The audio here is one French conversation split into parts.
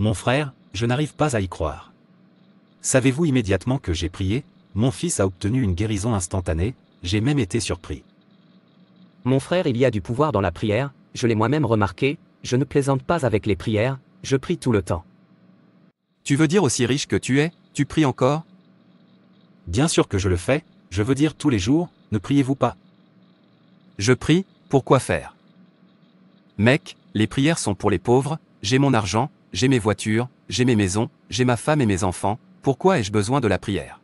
Mon frère, je n'arrive pas à y croire. Savez-vous immédiatement que j'ai prié, mon fils a obtenu une guérison instantanée, j'ai même été surpris. Mon frère, il y a du pouvoir dans la prière, je l'ai moi-même remarqué, je ne plaisante pas avec les prières, je prie tout le temps. Tu veux dire aussi riche que tu es, tu pries encore? Bien sûr que je le fais, je veux dire tous les jours, ne priez-vous pas Je prie, pourquoi faire? Mec, les prières sont pour les pauvres, j'ai mon argent, j'ai mes voitures, j'ai mes maisons, j'ai ma femme et mes enfants, pourquoi ai-je besoin de la prière?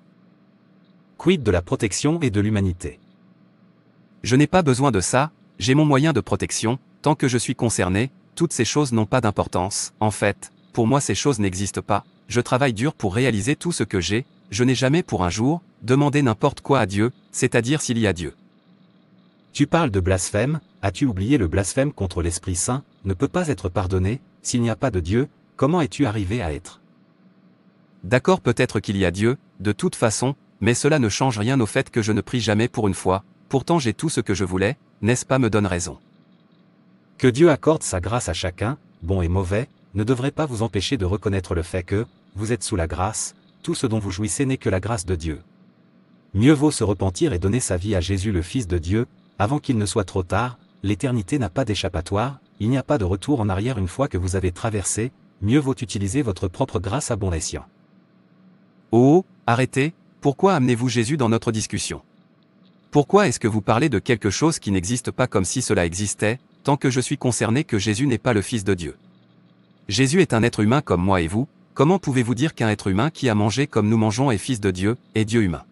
Quid de la protection et de l'humanité? Je n'ai pas besoin de ça, j'ai mon moyen de protection, tant que je suis concerné, toutes ces choses n'ont pas d'importance, en fait, pour moi ces choses n'existent pas, je travaille dur pour réaliser tout ce que j'ai, je n'ai jamais pour un jour, demandé n'importe quoi à Dieu, c'est-à-dire s'il y a Dieu. Tu parles de blasphème, as-tu oublié le blasphème contre l'Esprit Saint, ne peut pas être pardonné, s'il n'y a pas de Dieu, comment es-tu arrivé à être? D'accord peut-être qu'il y a Dieu, de toute façon, mais cela ne change rien au fait que je ne prie jamais pour une fois, pourtant j'ai tout ce que je voulais, n'est-ce pas me donne raison. Que Dieu accorde sa grâce à chacun, bon et mauvais, ne devrait pas vous empêcher de reconnaître le fait que, vous êtes sous la grâce, tout ce dont vous jouissez n'est que la grâce de Dieu. Mieux vaut se repentir et donner sa vie à Jésus le Fils de Dieu, avant qu'il ne soit trop tard, l'éternité n'a pas d'échappatoire, il n'y a pas de retour en arrière une fois que vous avez traversé, mieux vaut utiliser votre propre grâce à bon escient. Oh, arrêtez, pourquoi amenez-vous Jésus dans notre discussion? Pourquoi est-ce que vous parlez de quelque chose qui n'existe pas comme si cela existait, tant que je suis concerné que Jésus n'est pas le Fils de Dieu? Jésus est un être humain comme moi et vous, comment pouvez-vous dire qu'un être humain qui a mangé comme nous mangeons est Fils de Dieu, est Dieu humain?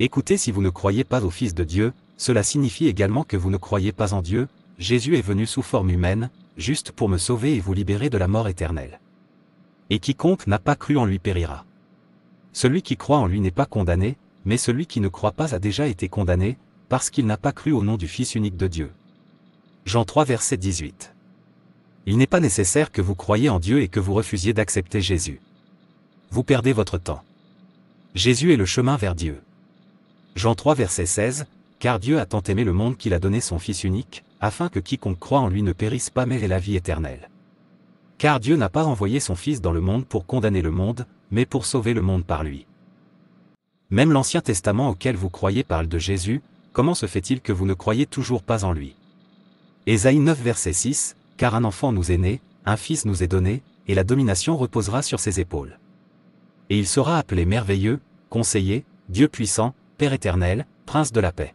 Écoutez si vous ne croyez pas au Fils de Dieu, cela signifie également que vous ne croyez pas en Dieu, Jésus est venu sous forme humaine, juste pour me sauver et vous libérer de la mort éternelle. Et quiconque n'a pas cru en lui périra. Celui qui croit en lui n'est pas condamné, mais celui qui ne croit pas a déjà été condamné, parce qu'il n'a pas cru au nom du Fils unique de Dieu. Jean 3 verset 18. Il n'est pas nécessaire que vous croyiez en Dieu et que vous refusiez d'accepter Jésus. Vous perdez votre temps. Jésus est le chemin vers Dieu. Jean 3 verset 16, Car Dieu a tant aimé le monde qu'il a donné son Fils unique, afin que quiconque croit en lui ne périsse pas mais ait la vie éternelle. Car Dieu n'a pas envoyé son Fils dans le monde pour condamner le monde, mais pour sauver le monde par lui. Même l'Ancien Testament auquel vous croyez parle de Jésus, comment se fait-il que vous ne croyez toujours pas en lui? Ésaïe 9 verset 6, Car un enfant nous est né, un fils nous est donné, et la domination reposera sur ses épaules. Et il sera appelé merveilleux, conseiller, Dieu puissant, Père éternel, Prince de la paix.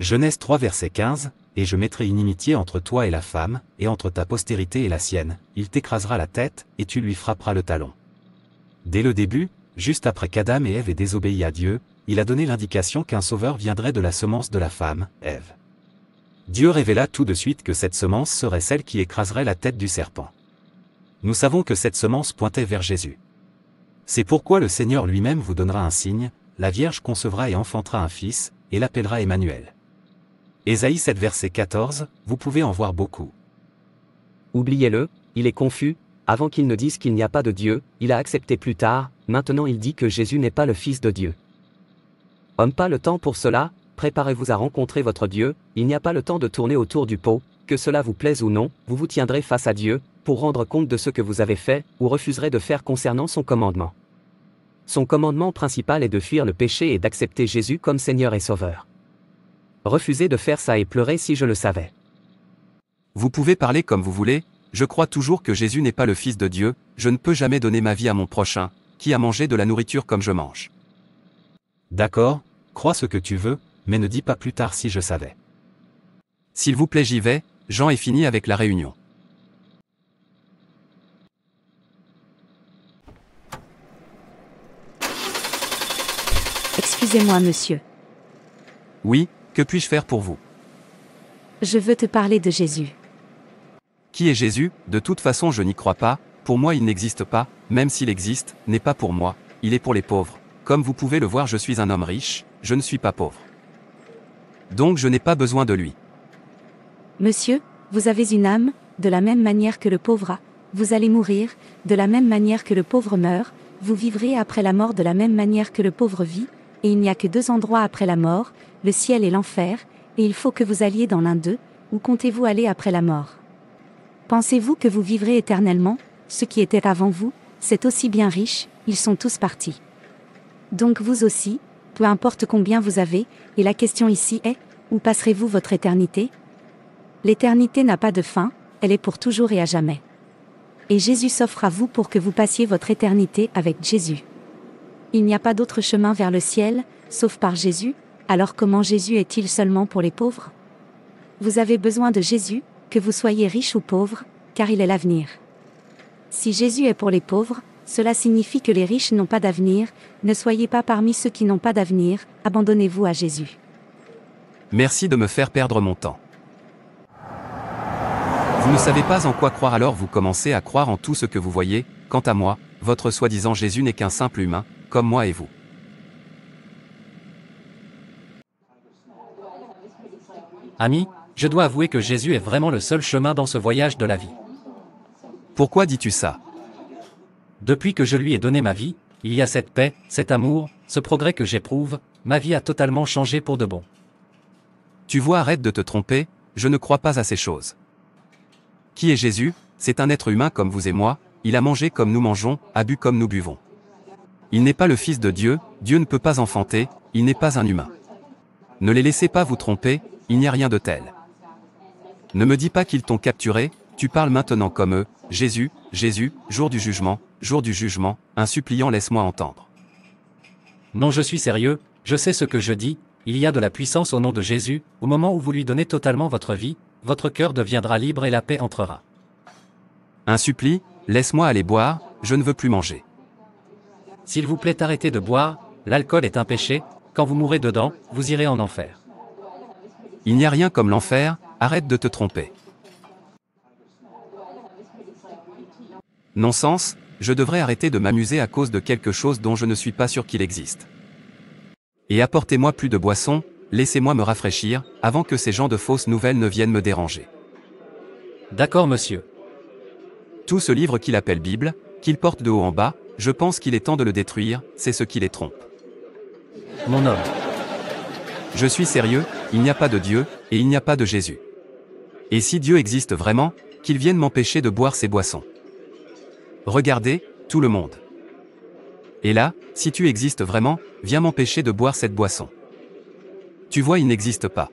Genèse 3 verset 15, et je mettrai inimitié entre toi et la femme, et entre ta postérité et la sienne, il t'écrasera la tête, et tu lui frapperas le talon. Dès le début, juste après qu'Adam et Ève aient désobéi à Dieu, il a donné l'indication qu'un sauveur viendrait de la semence de la femme, Ève. Dieu révéla tout de suite que cette semence serait celle qui écraserait la tête du serpent. Nous savons que cette semence pointait vers Jésus. C'est pourquoi le Seigneur lui-même vous donnera un signe, la Vierge concevra et enfantera un fils, et l'appellera Emmanuel. Ésaïe 7 verset 14, vous pouvez en voir beaucoup. Oubliez-le, il est confus, avant qu'il ne dise qu'il n'y a pas de Dieu, il a accepté plus tard, maintenant il dit que Jésus n'est pas le Fils de Dieu. Homme pas le temps pour cela, préparez-vous à rencontrer votre Dieu, il n'y a pas le temps de tourner autour du pot, que cela vous plaise ou non, vous vous tiendrez face à Dieu, pour rendre compte de ce que vous avez fait, ou refuserez de faire concernant son commandement. Son commandement principal est de fuir le péché et d'accepter Jésus comme Seigneur et Sauveur. Refusez de faire ça et pleurer si je le savais. Vous pouvez parler comme vous voulez, je crois toujours que Jésus n'est pas le Fils de Dieu, je ne peux jamais donner ma vie à mon prochain, qui a mangé de la nourriture comme je mange. D'accord, crois ce que tu veux, mais ne dis pas plus tard si je savais. S'il vous plaît j'y vais, Jean est fini avec la réunion. Excusez-moi, monsieur. Oui, que puis-je faire pour vous? Je veux te parler de Jésus. Qui est Jésus? De toute façon je n'y crois pas, pour moi il n'existe pas, même s'il existe, n'est pas pour moi, il est pour les pauvres. Comme vous pouvez le voir je suis un homme riche, je ne suis pas pauvre. Donc je n'ai pas besoin de lui. Monsieur, vous avez une âme, de la même manière que le pauvre a. Vous allez mourir, de la même manière que le pauvre meurt, vous vivrez après la mort de la même manière que le pauvre vit, et il n'y a que deux endroits après la mort, le ciel et l'enfer, et il faut que vous alliez dans l'un d'eux, où comptez-vous aller après la mort? Pensez-vous que vous vivrez éternellement? Ceux qui étaient avant vous, c'est aussi bien riche, ils sont tous partis. Donc vous aussi, peu importe combien vous avez, et la question ici est, où passerez-vous votre éternité? L'éternité n'a pas de fin, elle est pour toujours et à jamais. Et Jésus s'offre à vous pour que vous passiez votre éternité avec Jésus. Il n'y a pas d'autre chemin vers le ciel, sauf par Jésus, alors comment Jésus est-il seulement pour les pauvres? Vous avez besoin de Jésus, que vous soyez riche ou pauvre, car il est l'avenir. Si Jésus est pour les pauvres, cela signifie que les riches n'ont pas d'avenir, ne soyez pas parmi ceux qui n'ont pas d'avenir, abandonnez-vous à Jésus. Merci de me faire perdre mon temps. Vous ne savez pas en quoi croire alors vous commencez à croire en tout ce que vous voyez, quant à moi, votre soi-disant Jésus n'est qu'un simple humain, comme moi et vous. Ami, je dois avouer que Jésus est vraiment le seul chemin dans ce voyage de la vie. Pourquoi dis-tu ça? Depuis que je lui ai donné ma vie, il y a cette paix, cet amour, ce progrès que j'éprouve, ma vie a totalement changé pour de bon. Tu vois, arrête de te tromper, je ne crois pas à ces choses. Qui est Jésus? C'est un être humain comme vous et moi, il a mangé comme nous mangeons, a bu comme nous buvons. Il n'est pas le Fils de Dieu, Dieu ne peut pas enfanter, il n'est pas un humain. Ne les laissez pas vous tromper, il n'y a rien de tel. Ne me dis pas qu'ils t'ont capturé, tu parles maintenant comme eux, Jésus, Jésus, jour du jugement, jour du jugement, un suppliant laisse-moi entendre. Non, je suis sérieux, je sais ce que je dis, il y a de la puissance au nom de Jésus, au moment où vous lui donnez totalement votre vie, votre cœur deviendra libre et la paix entrera. Un supplie, laisse-moi aller boire, je ne veux plus manger. S'il vous plaît arrêtez de boire, l'alcool est un péché, quand vous mourrez dedans, vous irez en enfer. Il n'y a rien comme l'enfer, arrête de te tromper. Non-sens, je devrais arrêter de m'amuser à cause de quelque chose dont je ne suis pas sûr qu'il existe. Et apportez-moi plus de boissons, laissez-moi me rafraîchir, avant que ces gens de fausses nouvelles ne viennent me déranger. D'accord monsieur. Tout ce livre qu'il appelle Bible, qu'il porte de haut en bas, je pense qu'il est temps de le détruire, c'est ce qui les trompe. Mon homme. Je suis sérieux, il n'y a pas de Dieu, et il n'y a pas de Jésus. Et si Dieu existe vraiment, qu'il vienne m'empêcher de boire ces boissons. Regardez, tout le monde. Et là, si tu existes vraiment, viens m'empêcher de boire cette boisson. Tu vois, il n'existe pas.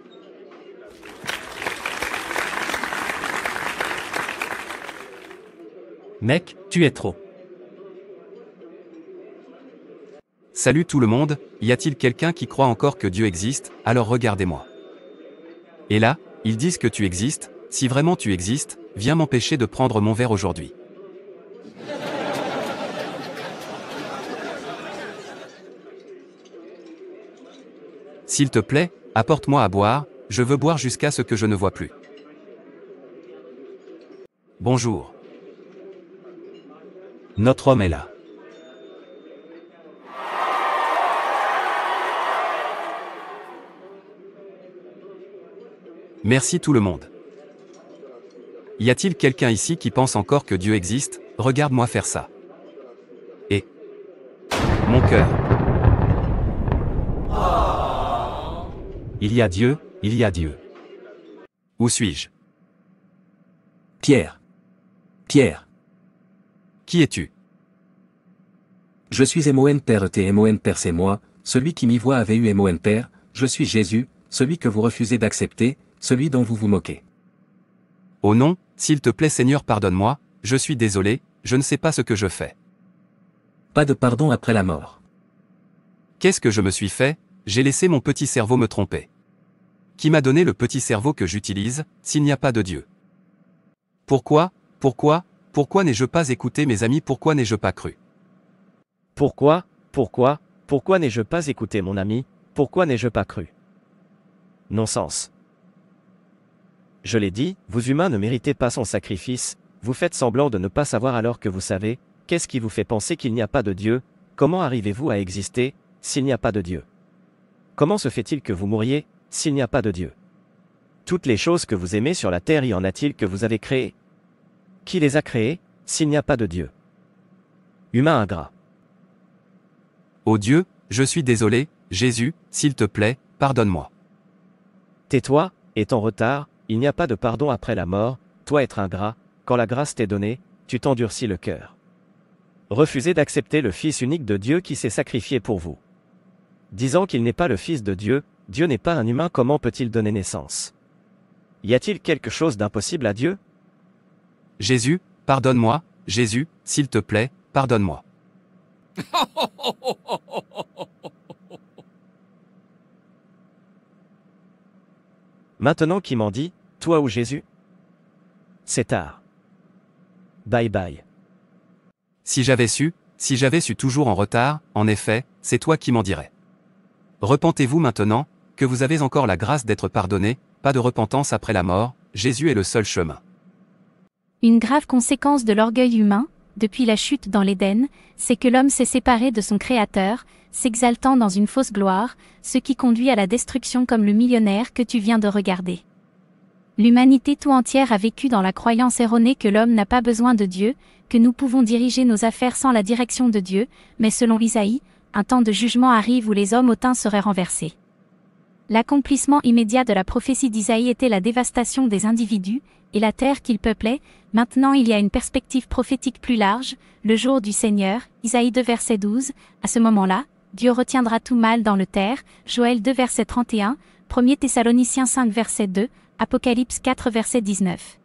Mec, tu es trop. Salut tout le monde, y a-t-il quelqu'un qui croit encore que Dieu existe? Alors regardez-moi. Et là, ils disent que tu existes, si vraiment tu existes, viens m'empêcher de prendre mon verre aujourd'hui. S'il te plaît, apporte-moi à boire, je veux boire jusqu'à ce que je ne vois plus. Bonjour. Notre homme est là. Merci tout le monde. Y a-t-il quelqu'un ici qui pense encore que Dieu existe? Regarde-moi faire ça. Et mon cœur. Il y a Dieu, il y a Dieu. Où suis-je? Pierre. Pierre. Qui es-tu? Je suis Emoen Père T Emoen Père c'est moi, celui qui m'y voit avait eu Emoen Père, je suis Jésus, celui que vous refusez d'accepter, celui dont vous vous moquez. Oh non, s'il te plaît Seigneur pardonne-moi, je suis désolé, je ne sais pas ce que je fais. Pas de pardon après la mort. Qu'est-ce que je me suis fait? J'ai laissé mon petit cerveau me tromper. Qui m'a donné le petit cerveau que j'utilise, s'il n'y a pas de Dieu? Pourquoi Pourquoi Pourquoi n'ai-je pas écouté mes amis Pourquoi n'ai-je pas cru? Pourquoi Pourquoi Pourquoi n'ai-je pas écouté mon ami? Pourquoi n'ai-je pas cru? Non-sens. Je l'ai dit, vous humains ne méritez pas son sacrifice, vous faites semblant de ne pas savoir alors que vous savez, qu'est-ce qui vous fait penser qu'il n'y a pas de Dieu, comment arrivez-vous à exister, s'il n'y a pas de Dieu? Comment se fait-il que vous mouriez, s'il n'y a pas de Dieu? Toutes les choses que vous aimez sur la terre y en a-t-il que vous avez créées? Qui les a créées, s'il n'y a pas de Dieu? Humain ingrat. Oh Dieu, je suis désolé, Jésus, s'il te plaît, pardonne-moi. Tais-toi, est en retard, il n'y a pas de pardon après la mort, toi être ingrat, quand la grâce t'est donnée, tu t'endurcis le cœur. Refusez d'accepter le Fils unique de Dieu qui s'est sacrifié pour vous. Disant qu'il n'est pas le Fils de Dieu, Dieu n'est pas un humain, comment peut-il donner naissance? Y a-t-il quelque chose d'impossible à Dieu? Jésus, pardonne-moi, Jésus, s'il te plaît, pardonne-moi. Maintenant qui m'en dit, toi ou Jésus? C'est tard. Bye bye. Si j'avais su, si j'avais su toujours en retard, en effet, c'est toi qui m'en dirais. Repentez-vous maintenant, que vous avez encore la grâce d'être pardonné, pas de repentance après la mort, Jésus est le seul chemin. Une grave conséquence de l'orgueil humain, depuis la chute dans l'Éden, c'est que l'homme s'est séparé de son Créateur, s'exaltant dans une fausse gloire, ce qui conduit à la destruction comme le millionnaire que tu viens de regarder. L'humanité tout entière a vécu dans la croyance erronée que l'homme n'a pas besoin de Dieu, que nous pouvons diriger nos affaires sans la direction de Dieu, mais selon Isaïe, un temps de jugement arrive où les hommes hautains seraient renversés. L'accomplissement immédiat de la prophétie d'Isaïe était la dévastation des individus, et la terre qu'ils peuplaient, maintenant il y a une perspective prophétique plus large, le jour du Seigneur, Isaïe 2 verset 12, à ce moment-là, Dieu retiendra tout mal dans le terre, Joël 2 verset 31, 1 Thessaloniciens 5 verset 2, Apocalypse 4 verset 19.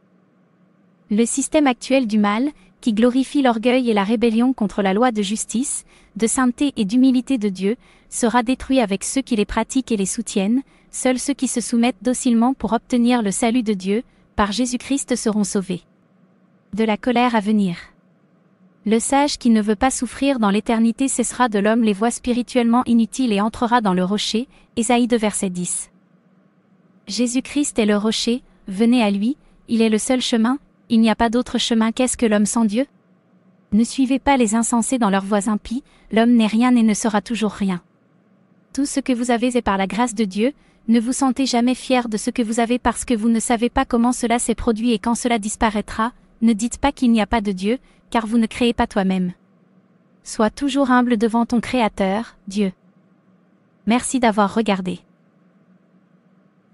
Le système actuel du mal, qui glorifie l'orgueil et la rébellion contre la loi de justice, de sainteté et d'humilité de Dieu, sera détruit avec ceux qui les pratiquent et les soutiennent, seuls ceux qui se soumettent docilement pour obtenir le salut de Dieu, par Jésus-Christ seront sauvés. De la colère à venir. Le sage qui ne veut pas souffrir dans l'éternité cessera de l'homme les voies spirituellement inutiles et entrera dans le rocher, Ésaïe 2 verset 10. Jésus-Christ est le rocher, venez à lui, il est le seul chemin, il n'y a pas d'autre chemin qu'est-ce que l'homme sans Dieu? Ne suivez pas les insensés dans leurs voies impies, l'homme n'est rien et ne sera toujours rien. Tout ce que vous avez est par la grâce de Dieu, ne vous sentez jamais fier de ce que vous avez parce que vous ne savez pas comment cela s'est produit et quand cela disparaîtra, ne dites pas qu'il n'y a pas de Dieu, car vous ne créez pas toi-même. Sois toujours humble devant ton Créateur, Dieu. Merci d'avoir regardé.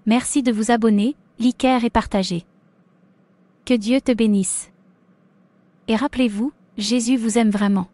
Merci de vous abonner, liker et partager. Que Dieu te bénisse. Et rappelez-vous, Jésus vous aime vraiment.